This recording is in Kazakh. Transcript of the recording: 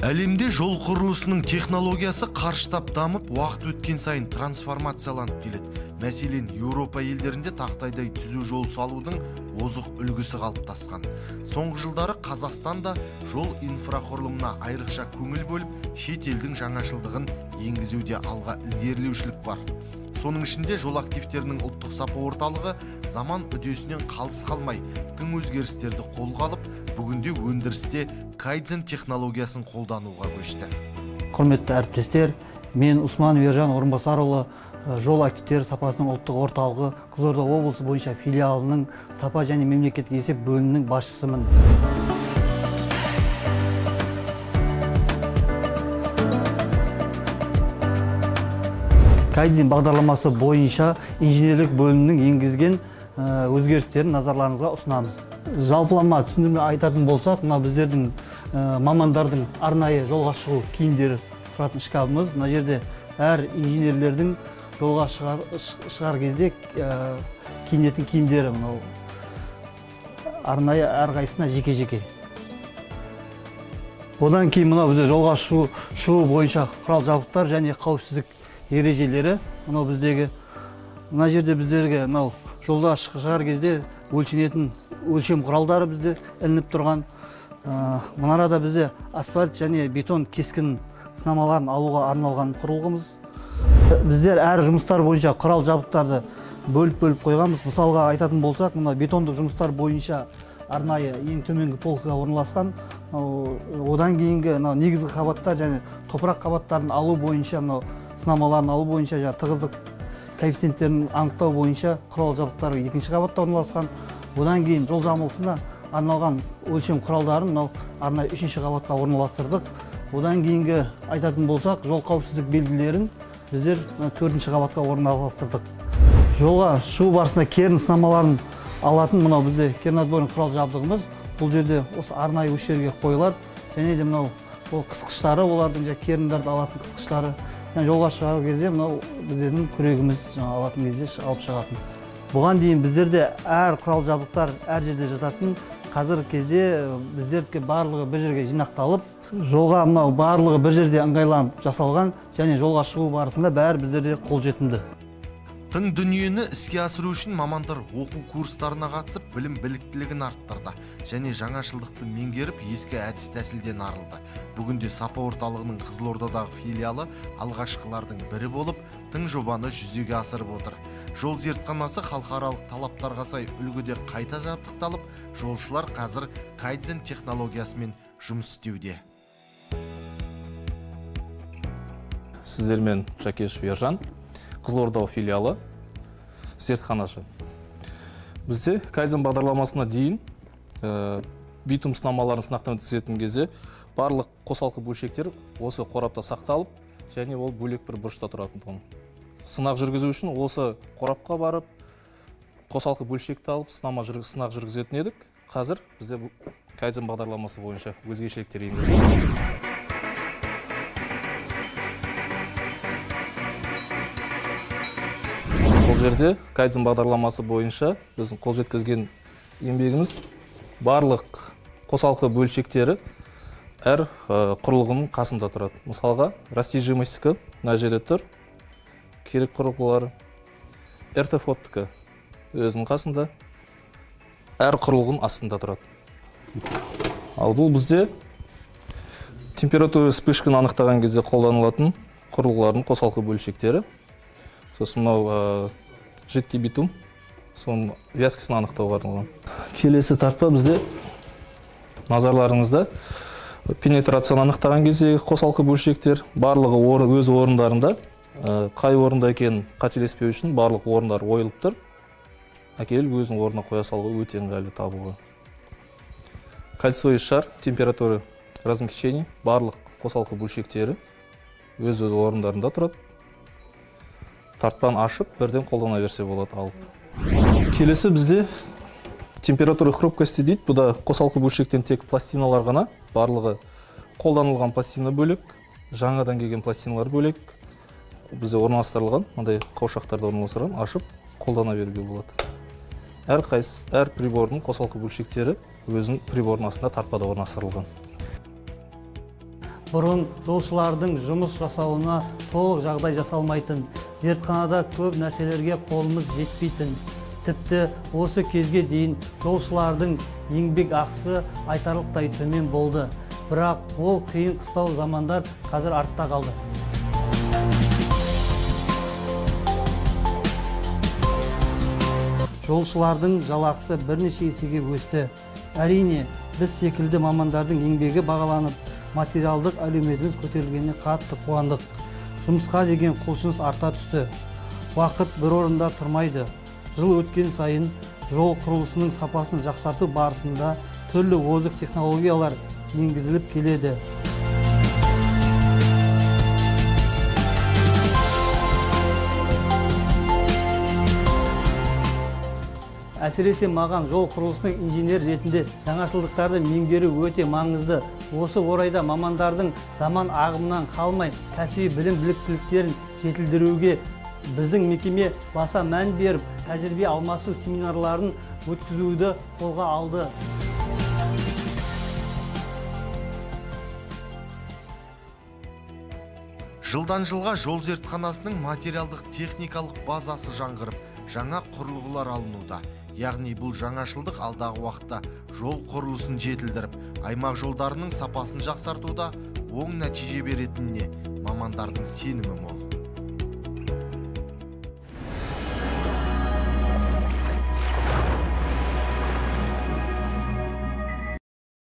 әлемде жол құрылысының технологиясы қарыштап дамып уақыт өткен сайын трансформацияланып келеді. Мәселен еуропа елдерінде тақтайдай түзу жол салудың озық үлгісі қалыптасқан. Соңғы жылдары қазақстан да жол инфрақұрылымына айрықша көңіл бөліп шет елдің жаңашылдығын енгізуде алға ілгерілеушілік бар. Соның ішінде жол активтерінің ұлттық сапа орталығы заман үдесінен қалыс қалмай тың өзгерістерді қолға алып бүгінде өндірісте кайдзен технологиясын қолдануға көшті. Құрметті әріптестер мен усманов ержан орынбасарұлы жол активтері сапасының ұлттық орталығы қызылорда облысы бойынша филиалының сапа және мемлекеттік есеп бөлімінің басшысымын. Кайдзен бағдарламасы бойынша инженерлік бөлімнің енгізген э, өзгерістерін назарларыңызға ұсынамыз. Жалпылама түсіндірме айтатын болсақ мына біздердің э, мамандардың арнайы жолға шығу киімдері тұратын шкафымыз. Мына жерде әр инженерлердің жолға шығар, кезде э, киінетін киімдері мынау. Арнайы әрқайсысына жеке жеке одан кейін мынау бізде жолға шығу бойынша құрал жабдықтар және қауіпсіздік ережелері. Мынау біздегі мына жерде біздерге мынау жолда шығар кезде өлшенетін өлшем құралдары бізде ілініп тұрған. Ә, мына арада бізде асфальт және бетон кескін сынамаларын алуға арналған құрылғымыз. Біздер әр жұмыстар бойынша құрал жабдықтарды бөліп бөліп қойғанбыз. Мысалға айтатын болсақ мына бетондық жұмыстар бойынша арнайы ең төменгі полкаға орналасқан. Одан кейінгі мынау негізгі қабаттар және топырақ қабаттарын алу бойынша мынау сынамаларын алу бойынша жаңағы тығыздық коэффициенттерін анықтау бойынша құрал жабдықтары екінші қабатта орналасқан. Одан кейін жол жамылысына арналған өлшем құралдарын мынау арнайы үшінші қабатқа орналастырдық. Одан кейінгі айтатын болсақ жол қауіпсіздік белгілерін біздер төртінші қабатқа орналастырдық. Жолға шығу барысында керін сынамаларын алатын мынау бізде кернадзорный құрал жабдығымыз. Бұл жерде осы арнайы осы жерге қойылады және де мынау ол қысқыштары олардың жаңағы керіндерді алатын қысқыштары жолға шығару кезде мынау біздердің күрегіміз жаңағы алатын кезде алып шығатын. бұған дейін біздерде әр құрал жабдықтар әр жерде жататын. қазіргі кезде біздердікі барлығы бір жерге жинақталып жолға мынау барлығы бір жерде ыңғайланып жасалған және жолға шығу барысында бәрі біздерде қолжетімді. Тың дүниені іске асыру үшін мамандар оқу курстарына қатысып білім біліктілігін арттырды және жаңашылдықты меңгеріп ескі әдіс тәсілден арылды. Бүгінде сапа орталығының қызылордадағы филиалы алғашқылардың бірі болып тың жобаны жүзеге асырып отыр. Жол зертханасы халықаралық талаптарға сай үлгіде қайта жабдықталып жолшылар қазір кайдзен технологиясымен жұмыс істеуде. Сіздермен жакешев ержан. Қызылорда филиалы зертханашы. Бізде кайдзен бағдарламасына дейін ә, битум сынамаларын сынақтан өткізетін кезде барлық қосалқы бөлшектер осы қорапта сақталып және ол бөлек бір бұрышта тұратын тұғын сынақ жүргізу үшін осы қорапқа барып қосалқы бөлшекті алып сынама жүрг- сынақ жүргізетін едік. Қазір бізде кайдзен бағдарламасы бойынша өзгешеліктер енгізілді. Бұл жерде кайдзен бағдарламасы бойынша біздің қол жеткізген еңбегіміз барлық қосалқы бөлшектері әр құрылғының қасында тұрады. Мысалға растяжимостікі мына жерде тұр керек құрылғылары ртф өзінің қасында әр құрылғының астында тұрады. Ал бұл бізде температура вспышканы анықтаған кезде қолданылатын құрылғылардың қосалқы бөлшектері. Сосын мынау ә, жидкий битум. Соның вязкасын анықтауға арналған. Келесі тартпа бізде. Назарларыңызда. Пенетрацияны анықтаған кездегі қосалқы бөлшектер барлығы ор- өз орындарында ә, қай орында екенін қателеспеу үшін барлық орындар ойылып тұр. Әкеліп өзінің орнына қоя салуға өте ыңғайлы табуға. Кольцевой шар температура размягчений барлық қосалқы бөлшектері өз өз орындарында тұрады. Тартпаны ашып бірден қолдана берсе болады алып келесі бізде температура хрупкости дейді. Бұда қосалқы бөлшектен тек пластиналар ғана барлығы қолданылған пластина бөлек жаңадан келген пластиналар бөлек. Бізде орналастырылған мынандай қауашақтарда орналастырған ашып қолдана беруге болады. Әр қайсы әр прибордың қосалқы бөлшектері өзінің прибордың астында тартпада орналастырылған. Бұрын жолшылардың жұмыс жасауына толық жағдай жасалмайтын зертханада көп нәрселерге қолымыз жетпейтін. Тіпті осы кезге дейін жолшылардың еңбек ақысы айтарлықтай төмен болды. Бірақ ол қиын қыстау замандар қазір артта қалды. Жолшылардың жалақысы бірнеше есеге өсті. Әрине біз секілді мамандардың еңбегі бағаланып материалдық әлеуетіміз көтерілгеніне қатты қуандық. Жұмысқа деген құлшыныс арта түсті. Уақыт бір орында тұрмайды. Жыл өткен сайын жол құрылысының сапасын жақсарту барысында түрлі озық технологиялар енгізіліп келеді. Әсіресе маған жол құрылысының инженер ретінде жаңашылдықтарды меңгеру өте маңызды. Осы орайда мамандардың заман ағымынан қалмай кәсіби білім біліктіліктерін жетілдіруге біздің мекеме баса мән беріп тәжірибе алмасу семинарларын өткізуді қолға алды. Жылдан жылға жол зертханасының материалдық техникалық базасы жаңғырып жаңа құрылғылар алынуда. Яғни бұл жаңашылдық алдағы уақытта жол құрылысын жетілдіріп аймақ жолдарының сапасын жақсартуда оң нәтиже беретініне мамандардың сенімі мол.